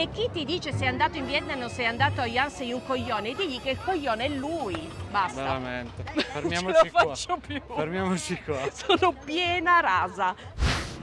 E chi ti dice sei andato in Vietnam o sei andato a Yan sei un coglione, digli che il coglione è lui. Basta. Veramente. Non ce Fermiamoci la qua. faccio più. Fermiamoci qua. Sono piena rasa.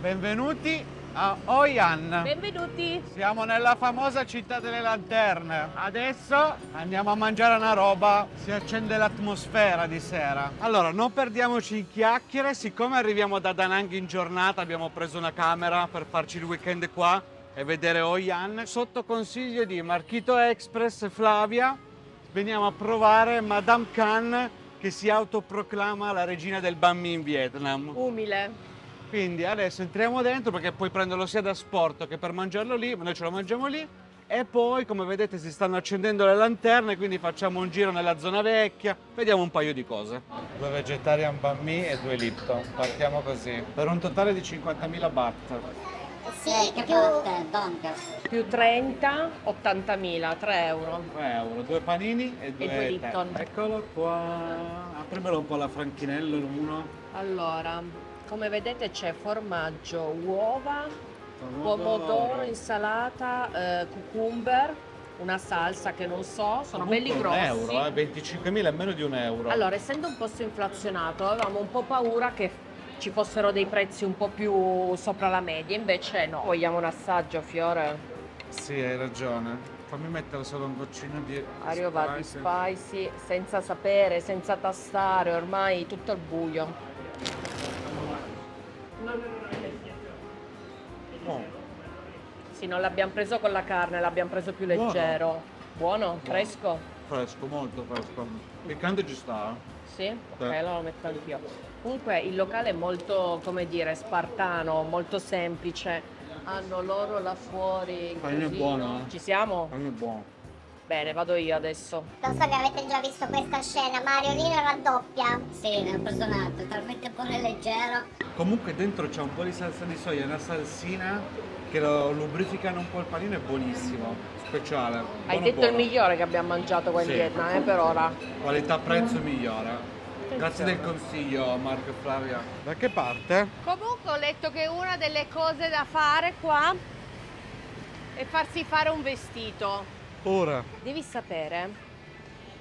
Benvenuti a Hoi An. Benvenuti. Siamo nella famosa città delle lanterne. Adesso andiamo a mangiare una roba, si accende l'atmosfera di sera. Allora, non perdiamoci in chiacchiere, siccome arriviamo da Da Nang in giornata, abbiamo preso una camera per farci il weekend qua e vedere Hoi An. Sotto consiglio di Marchito Express e Flavia, veniamo a provare Madame Khan che si autoproclama la regina del banh mi in Vietnam. Umile. Quindi adesso entriamo dentro perché puoi prenderlo sia da sport che per mangiarlo lì, ma noi ce lo mangiamo lì. E poi, come vedete, si stanno accendendo le lanterne, quindi facciamo un giro nella zona vecchia, vediamo un paio di cose. Due vegetarian mi e due Lipton. Partiamo così. Per un totale di 50.000 baht. Sì, che parte, donca. Più 30, 80.000, 3 euro. 3 euro, due panini e due, due tè. Lipton. Eccolo qua. Aprimelo un po' la franchinello, uno. Allora, come vedete c'è formaggio, uova, pomodoro, insalata, eh, cucumber, una salsa che non so, sono Comunque belli un grossi. euro, eh, 25.000 è meno di un euro. Allora, essendo un posto inflazionato, avevamo un po' paura che ci fossero dei prezzi un po' più sopra la media, invece no. Vogliamo un assaggio, Fiore? Sì, hai ragione. Fammi mettere solo un goccino di Ario va di spicy, senza sapere, senza tastare, ormai tutto al buio. Oh, Sì, non l'abbiamo preso con la carne, l'abbiamo preso più Buono. leggero. Buono? Fresco? fresco, molto fresco. Piccante ci sta. Eh. Sì? Ok, Sì. allora lo metto anch'io. Comunque il locale è molto, come dire, spartano, molto semplice. Hanno loro là fuori il è cosino. buona, eh. Ci siamo? Non è buono. Bene, vado io adesso. Non so che avete già visto questa scena, Mariolino raddoppia. Sì, ne ho preso un altro, talmente buono e leggero. Comunque dentro c'è un po' di salsa di soia, una salsina che lo lubrificano un po' il panino, è buonissimo, speciale. Hai Buono, detto buono. il migliore che abbiamo mangiato qua in Sì. Vietnam, eh, per ora. Qualità-prezzo migliore. Grazie del consiglio Marco e Flavia. Da che parte? Comunque ho letto che una delle cose da fare qua è farsi fare un vestito. Ora. Devi sapere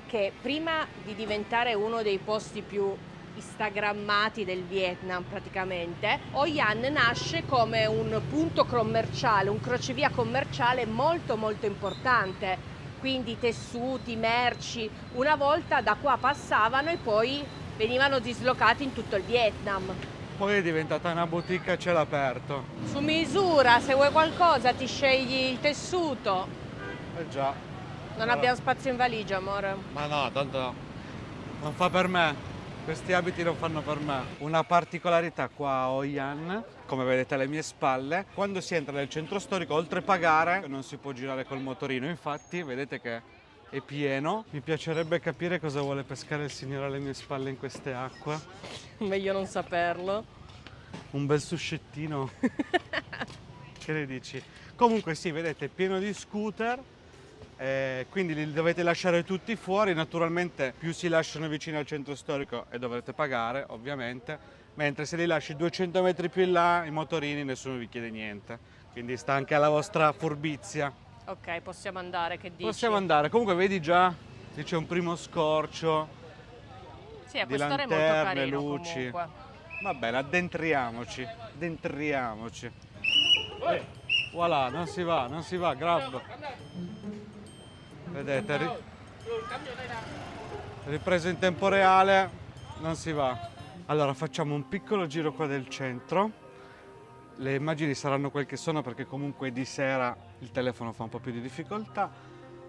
che prima di diventare uno dei posti più instagrammati del Vietnam praticamente, Hoi An nasce come un punto commerciale, un crocevia commerciale molto molto importante. Quindi tessuti, merci, una volta da qua passavano e poi venivano dislocati in tutto il Vietnam. Poi è diventata una boutique a cielo aperto. Su misura, se vuoi qualcosa ti scegli il tessuto. Eh già. Non abbiamo spazio in valigia, amore. Ma no, tanto non fa per me. Questi abiti non fanno per me. Una particolarità qua a Hoi An, come vedete alle mie spalle, quando si entra nel centro storico, oltre a pagare, non si può girare col motorino. Infatti, vedete che è pieno. Mi piacerebbe capire cosa vuole pescare il signore alle mie spalle in queste acque. Meglio non saperlo. Un bel suscettino. che ne dici? Comunque sì, vedete, è pieno di scooter. Eh, quindi li dovete lasciare tutti fuori, naturalmente più si lasciano vicino al centro storico e dovrete pagare ovviamente, mentre se li lasci 200 metri più in là i motorini nessuno vi chiede niente, quindi sta anche alla vostra furbizia. Ok, possiamo andare, che dici? Possiamo andare, comunque vedi già, lì c'è un primo scorcio, Sì, di quest'ora è molto lanterne, carino luci. comunque. Va bene, addentriamoci, addentriamoci. Voilà, non si va, non si va, grab. Vedete, ri- ripreso in tempo reale, non si va. Allora facciamo un piccolo giro qua del centro. Le immagini saranno quel che sono perché comunque di sera il telefono fa un po' più di difficoltà.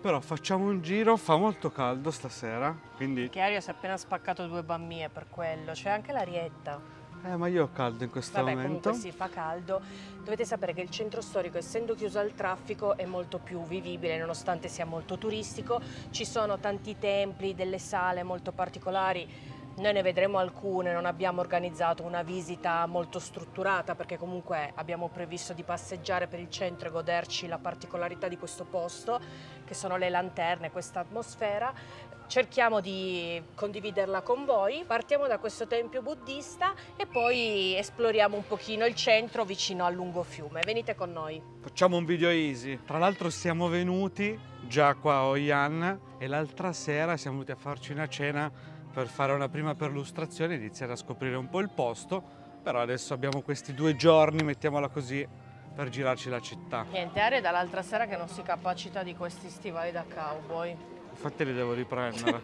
Però facciamo un giro, fa molto caldo stasera, quindi... Chiario si è appena spaccato due bammie per quello, c'è anche l'arietta. Eh, ma io ho caldo in questo Vabbè, momento. comunque si fa caldo. Dovete sapere che il centro storico, essendo chiuso al traffico, è molto più vivibile, nonostante sia molto turistico. Ci sono tanti templi, delle sale molto particolari. Noi ne vedremo alcune, non abbiamo organizzato una visita molto strutturata perché comunque abbiamo previsto di passeggiare per il centro e goderci la particolarità di questo posto, che sono le lanterne, questa atmosfera. Cerchiamo di condividerla con voi, partiamo da questo tempio buddista e poi esploriamo un pochino il centro vicino al lungo fiume. Venite con noi. Facciamo un video easy. Tra l'altro siamo venuti già qua a Oyan e l'altra sera siamo venuti a farci una cena per fare una prima perlustrazione e iniziare a scoprire un po' il posto, però adesso abbiamo questi due giorni, mettiamola così, per girarci la città. Niente, Are dall'altra sera che non si capacita di questi stivali da cowboy. Infatti li devo riprendere.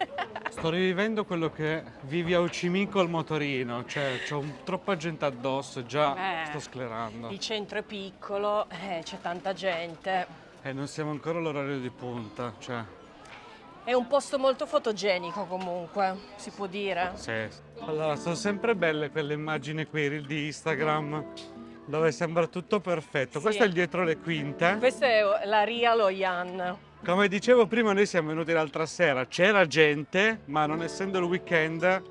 Sto rivivendo quello che vivi a Minh col motorino, cioè ho troppa gente addosso e già Eh, sto sclerando. Il centro è piccolo, eh, c'è tanta gente. E non siamo ancora all'orario di punta, cioè... È un posto molto fotogenico comunque, si può dire. Sì. Allora, sono sempre belle quelle immagini qui di Instagram dove sembra tutto perfetto. Sì. Questo è il dietro le quinte. Questa è la Real Oyan. Come dicevo prima, noi siamo venuti l'altra sera. C'era gente, ma non essendo il weekend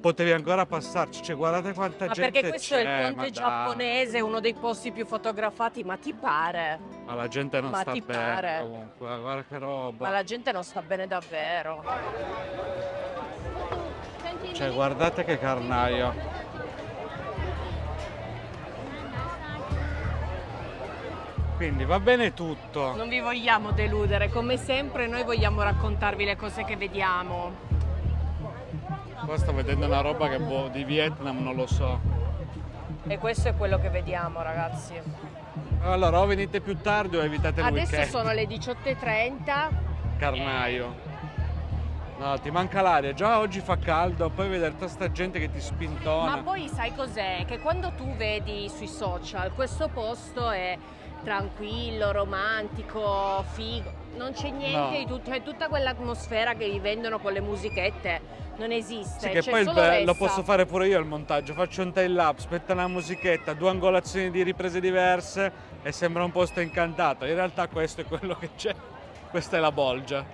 potevi ancora passarci. Cioè, guardate quanta Ma gente perché questo è il ponte giapponese, uno dei posti più fotografati, ma ti pare? Ma la gente non Ma sta bene pare? comunque, guarda che roba. Ma la gente non sta bene davvero. Cioè, guardate che carnaio. Quindi va bene tutto. Non vi vogliamo deludere, come sempre noi vogliamo raccontarvi le cose che vediamo. Qua sto vedendo una roba che boh, di Vietnam non lo so. E questo è quello che vediamo ragazzi. Allora, o venite più tardi o evitate il Adesso weekend. sono le 18.30. Carnaio. No, ti manca l'aria. Già oggi fa caldo, poi vedere tutta sta gente che ti spintona. Ma poi sai cos'è? Che quando tu vedi sui social questo posto è tranquillo, romantico, figo, non c'è niente No. di tutto, è tutta quell'atmosfera che vi vendono con le musichette, non esiste. Sì, che poi be- lo posso fare pure io il montaggio. Faccio un tail up, aspetta una musichetta, due angolazioni di riprese diverse e sembra un posto incantato. In realtà questo è quello che c'è. Questa è la bolgia.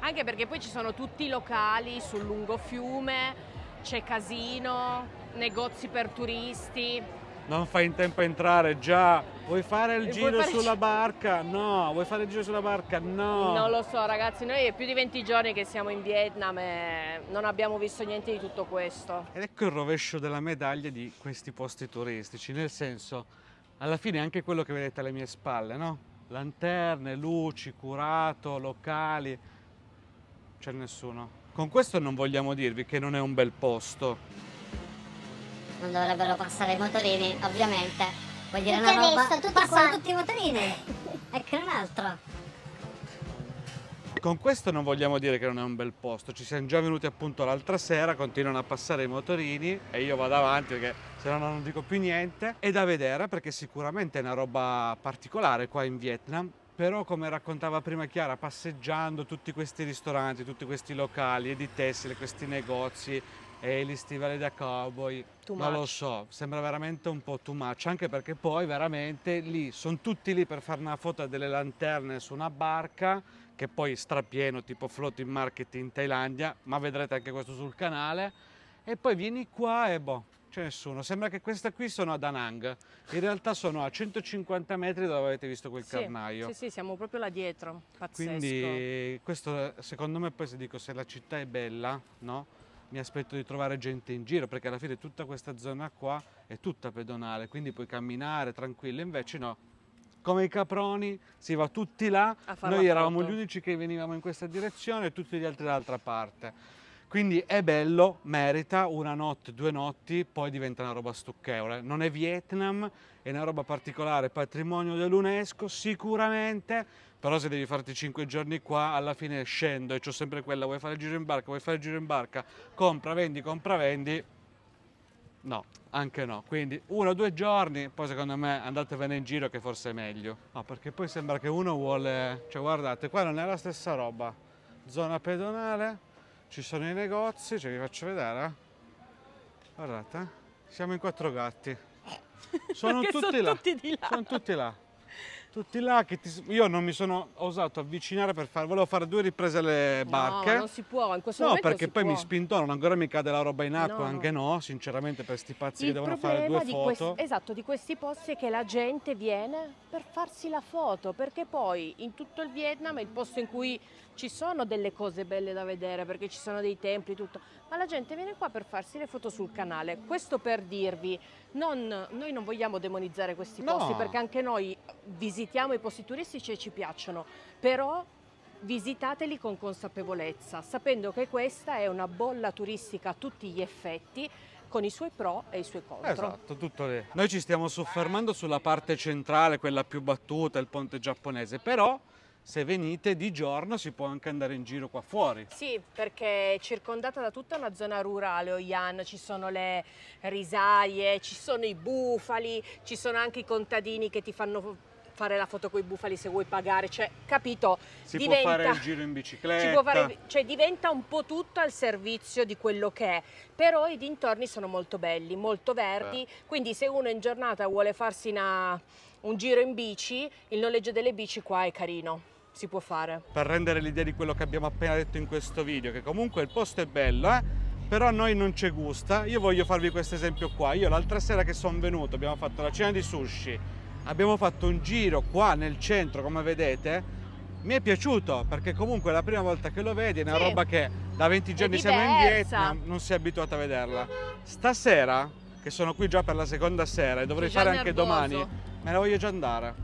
Anche perché poi ci sono tutti i locali sul lungo fiume, c'è casino, negozi per turisti. Non fai in tempo a entrare già. Vuoi fare il giro fare- sulla barca? No. Vuoi fare il giro sulla barca? No. Non lo so ragazzi, noi è più di 20 giorni che siamo in Vietnam e non abbiamo visto niente di tutto questo. Ed ecco il rovescio della medaglia di questi posti turistici, nel senso, alla fine anche quello che vedete alle mie spalle, no? Lanterne, luci, curato, locali, c'è nessuno. Con questo non vogliamo dirvi che non è un bel posto. Non dovrebbero passare i motorini, ovviamente. Vuoi dire Tutti una roba? adesso, tutti Passano qua. tutti i motorini. Ecco un altro. Con questo non vogliamo dire che non è un bel posto, ci siamo già venuti appunto l'altra sera, continuano a passare i motorini e io vado avanti perché se no non dico più niente. È da vedere perché sicuramente è una roba particolare qua in Vietnam, però come raccontava prima Chiara, passeggiando tutti questi ristoranti, tutti questi locali e di tessile, questi negozi e gli stivali da cowboy, Too non lo much. so, sembra veramente un po' too much, anche perché poi veramente lì sono tutti lì per fare una foto delle lanterne su una barca che poi strapieno tipo floating market in Thailandia, ma vedrete anche questo sul canale. E poi vieni qua e boh, c'è nessuno. Sembra che queste qui sono a Da Nang. In realtà sono a 150 metri dove avete visto quel Sì, carnaio. Sì, sì, siamo proprio là dietro. Pazzesco. Quindi questo secondo me poi se dico se la città è bella, no? Mi aspetto di trovare gente in giro perché alla fine tutta questa zona qua è tutta pedonale, quindi puoi camminare tranquillo, invece no. Come i caproni si va tutti là, noi eravamo foto. gli unici che venivamo in questa direzione e tutti gli altri dall'altra parte. Quindi è bello, merita una notte, due notti, poi diventa una roba stucchevole. Non è Vietnam, è una roba particolare, patrimonio dell'UNESCO sicuramente, però se devi farti cinque giorni qua, alla fine scendo e c'ho sempre quella, vuoi fare il giro in barca, vuoi fare il giro in barca, compra, vendi, compra, vendi. No, anche no. Quindi uno o due giorni, poi secondo me andatevene in giro che forse è meglio. No, perché poi sembra che uno vuole... Cioè guardate, qua non è la stessa roba. Zona pedonale, ci sono i negozi, cioè vi faccio vedere. eh. Guardate, siamo in quattro gatti. Sono tutti sono là. tutti là. Sono tutti là. Tutti là che ti... Io non mi sono osato avvicinare per fare... Volevo fare due riprese alle barche. No, non si può, in questo No, momento perché si poi può. mi spintonano, ancora mi cade la roba in acqua, No, no. anche no, sinceramente per sti pazzi che Il devono fare due foto. quest- esatto, di questi posti è che la gente viene per farsi la foto, perché poi in tutto il Vietnam è il posto in cui ci sono delle cose belle da vedere, perché ci sono dei templi, tutto, ma la gente viene qua per farsi le foto sul canale. Questo per dirvi, non- noi non vogliamo demonizzare questi No. posti, perché anche noi visitiamo i posti turistici e ci piacciono, però visitateli con consapevolezza, sapendo che questa è una bolla turistica a tutti gli effetti, con i suoi pro e i suoi contro. Esatto, tutto lì. Noi ci stiamo soffermando sulla parte centrale, quella più battuta, il ponte giapponese, però se venite di giorno si può anche andare in giro qua fuori. Sì, perché è circondata da tutta una zona rurale, Oyan, ci sono le risaie, ci sono i bufali, ci sono anche i contadini che ti fanno fare la foto con i bufali se vuoi pagare, cioè, capito? Si Diventa- può fare il giro in bicicletta. Fare, cioè diventa un po' tutto al servizio di quello che è, però i dintorni sono molto belli, molto verdi, quindi se uno in giornata vuole farsi una- un giro in bici, il noleggio delle bici qua è carino, si può fare. per rendere l'idea di quello che abbiamo appena detto in questo video, che comunque il posto è bello, eh? però a noi non ci gusta. Io voglio farvi questo esempio qua. Io l'altra sera che sono venuto, abbiamo fatto la cena di sushi, abbiamo fatto un giro qua nel centro, come vedete. Mi è piaciuto perché comunque la prima volta che lo vedi è una Sì. roba che da 20 giorni siamo in. Vietnam, non si è abituato a vederla. Stasera, che sono qui già per la seconda sera e dovrei fare anche nervoso. domani, me la voglio già andare.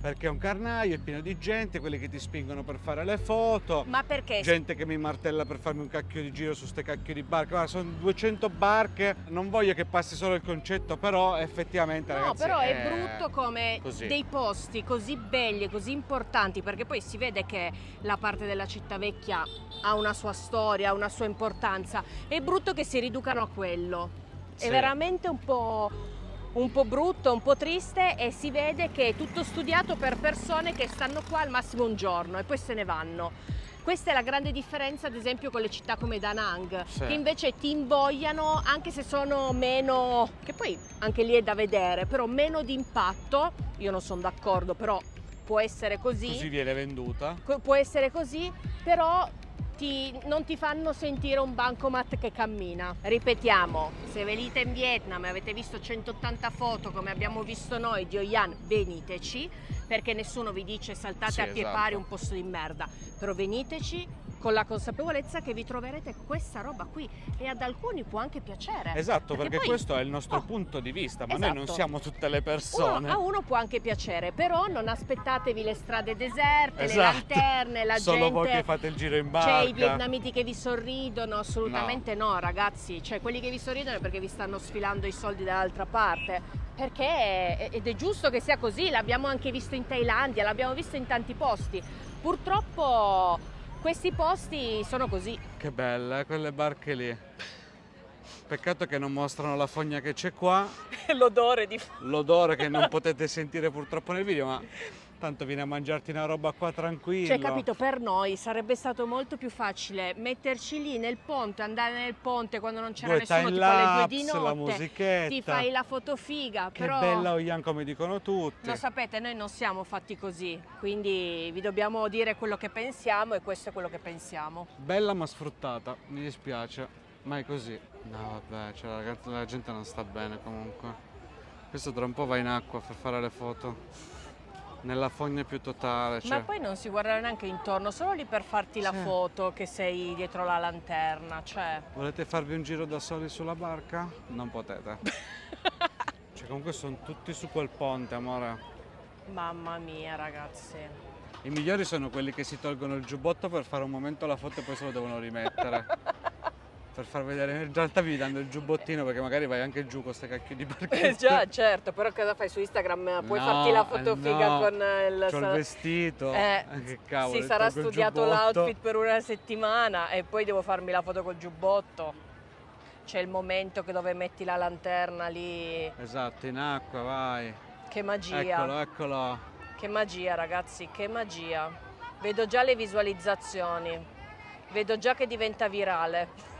Perché è un carnaio, è pieno di gente, quelli che ti spingono per fare le foto, Ma perché? gente che mi martella per farmi un cacchio di giro su ste cacchio di barche. Guarda, sono 200 barche, non voglio che passi solo il concetto, però effettivamente No, ragazzi, però è brutto come così. dei posti così belli e così importanti, perché poi si vede che la parte della città vecchia ha una sua storia, ha una sua importanza. È brutto che si riducano a quello. È Sì. veramente un po', un po' brutto, un po' triste e si vede che è tutto studiato per persone che stanno qua al massimo un giorno e poi se ne vanno. Questa è la grande differenza, ad esempio, con le città come Da Nang, Sì. che invece ti invogliano, anche se sono meno, che poi anche lì è da vedere, però meno di impatto. Io non sono d'accordo, però può essere così. Così viene venduta. Può essere così, però ti- non ti fanno sentire un bancomat che cammina. Ripetiamo, se venite in Vietnam e avete visto 180 foto come abbiamo visto noi di Hoi An, veniteci, perché nessuno vi dice saltate Sì, a pie esatto. pari un posto di merda, però veniteci con la consapevolezza che vi troverete questa roba qui e ad alcuni può anche piacere. Esatto, perché, poi- questo è il nostro oh, punto di vista, ma noi non esatto. siamo tutte le Uno- persone. a uno può anche piacere, però non aspettatevi le strade deserte, Esatto. le lanterne, la Solo gente... voi che fate il giro in barca. C'è i vietnamiti che vi sorridono? Assolutamente no. ragazzi. Cioè, quelli che vi sorridono è perché vi stanno sfilando i soldi dall'altra parte. Perché, ed è giusto che sia così, l'abbiamo anche visto in Thailandia, l'abbiamo visto in tanti posti. Purtroppo questi posti sono così. Che belle, eh, quelle barche lì. Peccato che non mostrano la fogna che c'è qua, L'odore di... l'odore che non potete sentire purtroppo nel video, ma tanto vieni a mangiarti una roba qua tranquillo. Cioè, capito, per noi sarebbe stato molto più facile metterci lì nel ponte, andare nel ponte quando non c'era Due nessuno, tipo alle due di lapse, la notte. musichetta. Ti fai la foto figa, Che però... bella Oyan come dicono tutti. Lo sapete, noi non siamo fatti così, quindi vi dobbiamo dire quello che pensiamo e questo è quello che pensiamo. Bella ma sfruttata, mi dispiace, ma è così. No vabbè, cioè, la, la gente non sta bene comunque. Questo tra un po' va in acqua per fare le foto. Nella fogna più totale. Cioè. Ma poi non si guardano neanche intorno, solo lì per farti la Sì. foto che sei dietro la lanterna, cioè... Volete farvi un giro da soli sulla barca? Non potete. cioè comunque sono tutti su quel ponte, amore. Mamma mia ragazzi. I migliori sono quelli che si tolgono il giubbotto per fare un momento la foto e poi se lo devono rimettere. per far vedere, in realtà vi danno il giubbottino perché magari vai anche giù con queste cacchio di barchette. Eh già, certo, però cosa fai su Instagram? Puoi No, farti la foto eh figa no, con il... C'ho il vestito. Eh, che cavolo. si sarà studiato l'outfit per una settimana e poi devo farmi la foto col giubbotto. C'è il momento che dove metti la lanterna lì. Esatto, in acqua, vai. Che magia. Eccolo, eccolo. Che magia, ragazzi, che magia. Vedo già le visualizzazioni. Vedo già che diventa virale.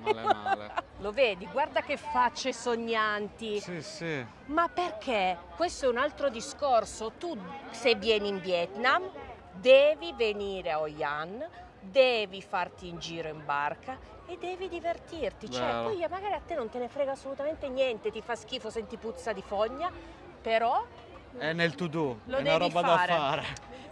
Male male. Lo vedi, guarda che facce sognanti. Sì, sì. Ma perché? Questo è un altro discorso. Tu se vieni in Vietnam devi venire a Hoi An, devi farti in giro in barca e devi divertirti. Cioè, Vero. poi magari a te non te ne frega assolutamente niente, ti fa schifo, senti puzza di fogna, però È nel to do, Lo è una roba fare. da fare.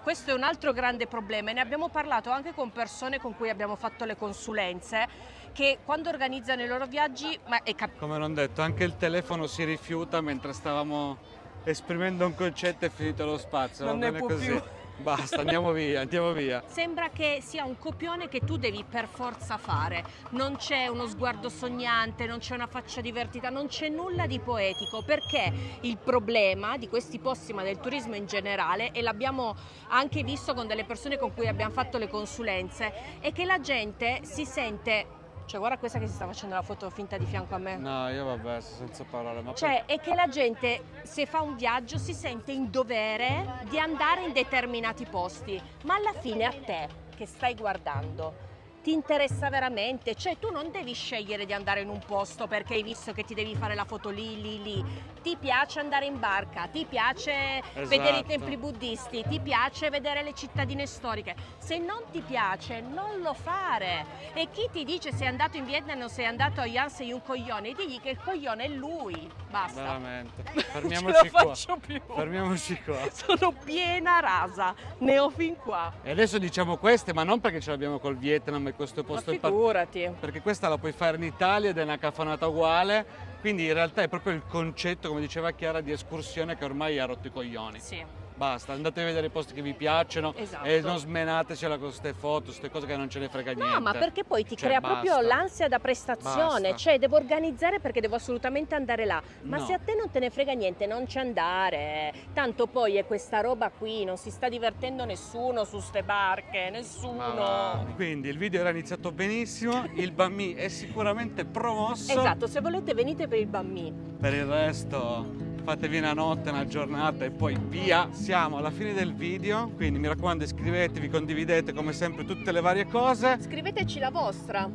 questo è un altro grande problema e ne abbiamo parlato anche con persone con cui abbiamo fatto le consulenze che quando organizzano i loro viaggi, ma è cap- Come non detto, anche il telefono si rifiuta mentre stavamo esprimendo un concetto e è finito lo spazio. Non va ne bene può così. più. Basta, andiamo via, andiamo via. Sembra che sia un copione che tu devi per forza fare. Non c'è uno sguardo sognante, non c'è una faccia divertita, non c'è nulla di poetico. Perché il problema di questi posti, ma del turismo in generale, e l'abbiamo anche visto con delle persone con cui abbiamo fatto le consulenze, è che la gente si sente. Cioè, guarda questa che si sta facendo la foto finta di fianco a me. No, io vabbè, senza parole. Ma Cioè, è che la gente, se fa un viaggio, si sente in dovere di andare in determinati posti, ma alla fine a te, che stai guardando, ti interessa veramente? Cioè, tu non devi scegliere di andare in un posto perché hai visto che ti devi fare la foto lì, lì, lì. Ti piace andare in barca, ti piace vedere i Esatto. templi buddisti, ti piace vedere le cittadine storiche. Se non ti piace, non lo fare. E chi ti dice sei andato in Vietnam o sei andato a Yan sei un coglione, digli che il coglione è lui. Basta. Veramente. Fermiamoci qua. faccio più. Fermiamoci qua. Sono piena rasa, ne ho fin qua. E adesso diciamo queste, ma non perché ce l'abbiamo col Vietnam e questo Ma posto in par- figurati. perché questa la puoi fare in Italia ed è una cafonata uguale. Quindi in realtà è proprio il concetto, come diceva Chiara, di escursione che ormai ha rotto i coglioni. Sì. Basta, andate a vedere i posti che vi piacciono Esatto. e non smenatecela con queste foto, queste cose che non ce ne frega niente. No, ma perché poi ti Cioè, crea proprio basta. l'ansia da prestazione, Basta. cioè devo organizzare perché devo assolutamente andare là. Ma No. se a te non te ne frega niente, non ci andare. Tanto poi è questa roba qui, non si sta divertendo nessuno su ste barche, nessuno. Ma. Quindi il video era iniziato benissimo, il Bammi è sicuramente promosso. Esatto, se volete venite per il Bammi. Per il resto fatevi una notte, una giornata e poi via. Siamo alla fine del video, quindi mi raccomando iscrivetevi, condividete come sempre tutte le varie cose. Scriveteci la vostra.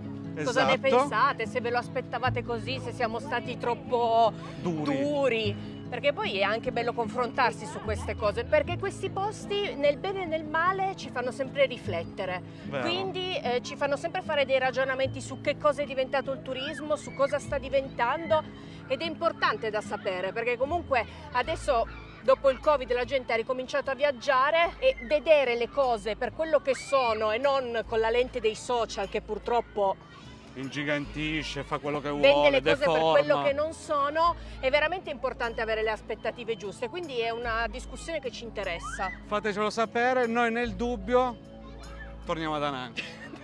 Cosa ne Esatto. pensate? Se ve lo aspettavate così, se siamo stati troppo Duri. duri. Perché poi è anche bello confrontarsi su queste cose, perché questi posti nel bene e nel male ci fanno sempre riflettere. Vero. Quindi eh, ci fanno sempre fare dei ragionamenti su che cosa è diventato il turismo, su cosa sta diventando ed è importante da sapere, perché comunque adesso dopo il Covid la gente ha ricominciato a viaggiare e vedere le cose per quello che sono e non con la lente dei social che purtroppo Ingigantisce, fa quello che vende vuole, le cose deforma. per quello che non sono, è veramente importante avere le aspettative giuste, quindi è una discussione che ci interessa. Fatecelo sapere, noi nel dubbio torniamo ad Anang.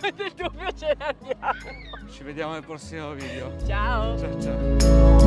Nel dubbio ce ne andiamo. Ci vediamo nel prossimo video. Ciao! Ciao ciao.